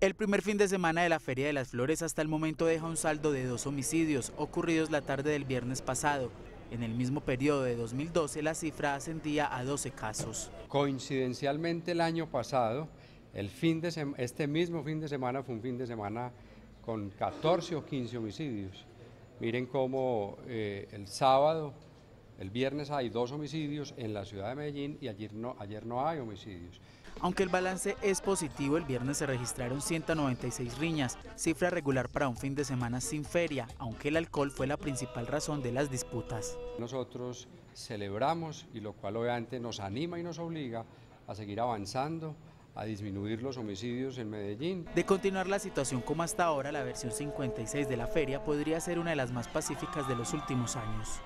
El primer fin de semana de la Feria de las Flores hasta el momento deja un saldo de dos homicidios ocurridos la tarde del viernes pasado. En el mismo periodo de 2012 la cifra ascendía a 12 casos. Coincidencialmente el año pasado, el fin de este mismo fin de semana fue un fin de semana con 14 o 15 homicidios. Miren cómo eh, el sábado, el viernes hay dos homicidios en la ciudad de Medellín y ayer no, ayer no hay homicidios. Aunque el balance es positivo, el viernes se registraron 196 riñas, cifra regular para un fin de semana sin feria, aunque el alcohol fue la principal razón de las disputas. Nosotros celebramos y lo cual obviamente nos anima y nos obliga a seguir avanzando, a disminuir los homicidios en Medellín. De continuar la situación como hasta ahora, la versión 56 de la feria podría ser una de las más pacíficas de los últimos años.